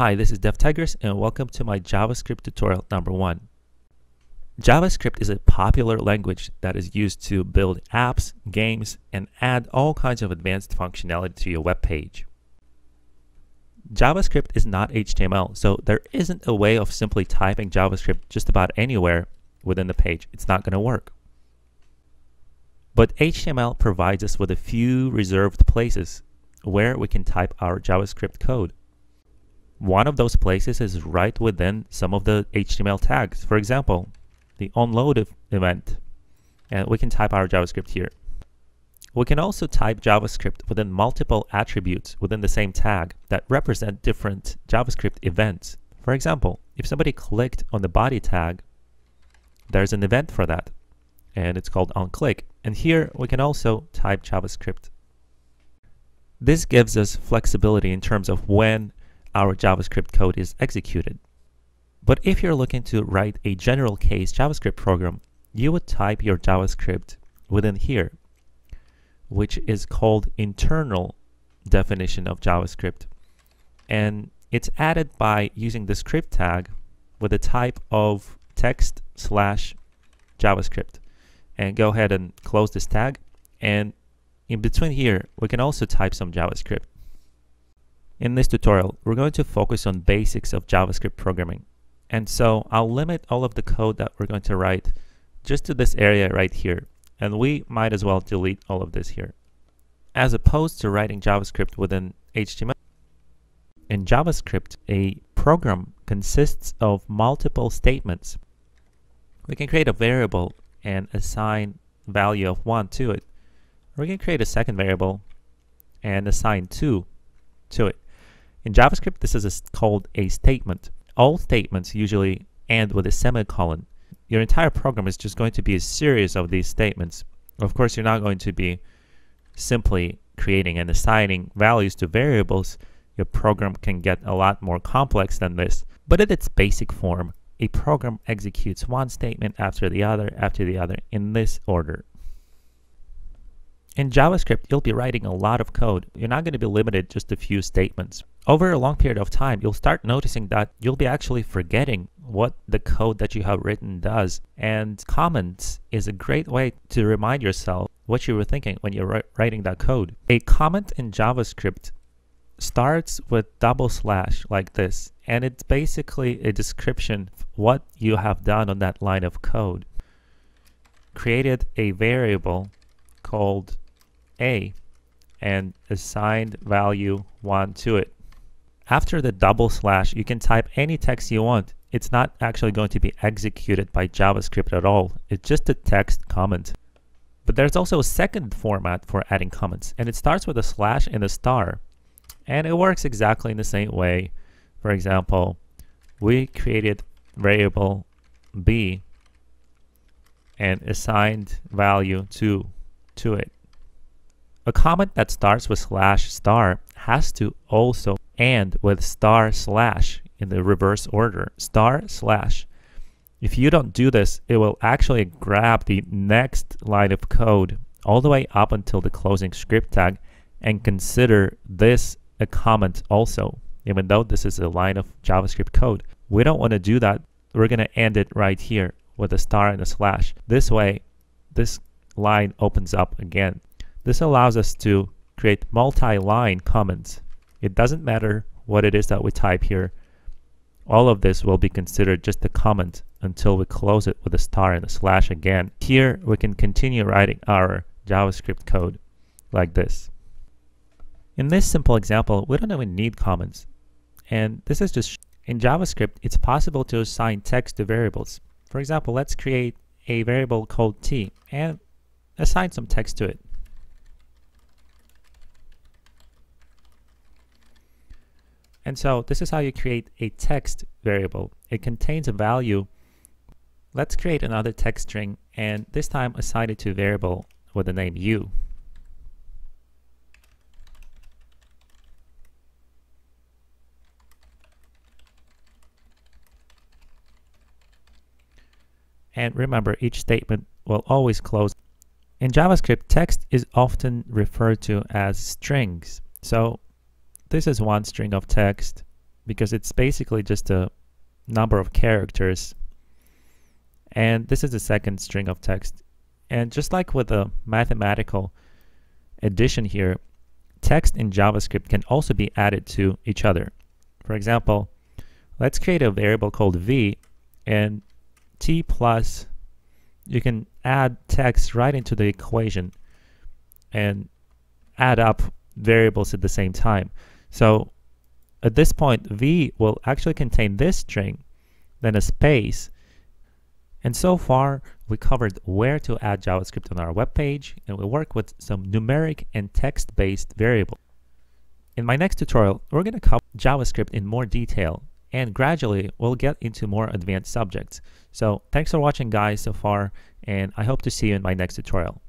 Hi, this is DevTigers and welcome to my JavaScript tutorial number one. JavaScript is a popular language that is used to build apps, games, and add all kinds of advanced functionality to your web page. JavaScript is not HTML, so there isn't a way of simply typing JavaScript just about anywhere within the page. It's not going to work. But HTML provides us with a few reserved places where we can type our JavaScript code. One of those places is right within some of the HTML tags. For example, the onload event. And we can type our JavaScript here. We can also type JavaScript within multiple attributes within the same tag that represent different JavaScript events. For example, if somebody clicked on the body tag, there's an event for that, and it's called onClick. And here we can also type JavaScript. This gives us flexibility in terms of when our JavaScript code is executed. But if you're looking to write a general case JavaScript program, you would type your JavaScript within here, which is called internal definition of JavaScript. And it's added by using the script tag with a type of text slash JavaScript. And go ahead and close this tag. And in between here, we can also type some JavaScript. In this tutorial, we're going to focus on basics of JavaScript programming. And so I'll limit all of the code that we're going to write just to this area right here. And we might as well delete all of this here. As opposed to writing JavaScript within HTML, in JavaScript, a program consists of multiple statements. We can create a variable and assign value of 1 to it. we can create a second variable and assign 2 to it. In JavaScript, this is called a statement. All statements usually end with a semicolon. Your entire program is just going to be a series of these statements. Of course, you're not going to be simply creating and assigning values to variables. Your program can get a lot more complex than this. But at its basic form, a program executes one statement after the other after the other in this order. In JavaScript, you'll be writing a lot of code. You're not going to be limited just a few statements. Over a long period of time, you'll start noticing that you'll be actually forgetting what the code that you have written does. And comments is a great way to remind yourself what you were thinking when you're writing that code. A comment in JavaScript starts with double slash like this, and it's basically a description of what you have done on that line of code. Created a variable called a and assigned value 1 to it. After the double slash, you can type any text you want. It's not actually going to be executed by JavaScript at all. It's just a text comment. But there's also a second format for adding comments, and it starts with a slash and a star. And it works exactly in the same way. For example, we created variable b and assigned value 2 to it. A comment that starts with slash star has to also end with star slash in the reverse order. Star slash. If you don't do this, it will actually grab the next line of code all the way up until the closing script tag and consider this a comment also, even though this is a line of JavaScript code. We don't want to do that. We're going to end it right here with a star and a slash. This way, this line opens up again. This allows us to create multi-line comments. It doesn't matter what it is that we type here. All of this will be considered just a comment until we close it with a star and a slash again. Here we can continue writing our JavaScript code like this. In this simple example, we don't even need comments. And this is just, in JavaScript, it's possible to assign text to variables. For example, let's create a variable called t and assign some text to it. And so this is how you create a text variable. It contains a value. Let's create another text string and this time assign it to a variable with the name u. And remember, each statement will always close. In JavaScript, text is often referred to as strings. So this is one string of text because it's basically just a number of characters. And this is the second string of text. And just like with a mathematical addition here, text in JavaScript can also be added to each other. For example, let's create a variable called v and t plus, you can add text right into the equation and add up variables at the same time. So at this point, v will actually contain this string, then a space, and so far, we covered where to add JavaScript on our web page, and we work with some numeric and text-based variables. In my next tutorial, we're going to cover JavaScript in more detail, and gradually we'll get into more advanced subjects. So thanks for watching guys so far, and I hope to see you in my next tutorial.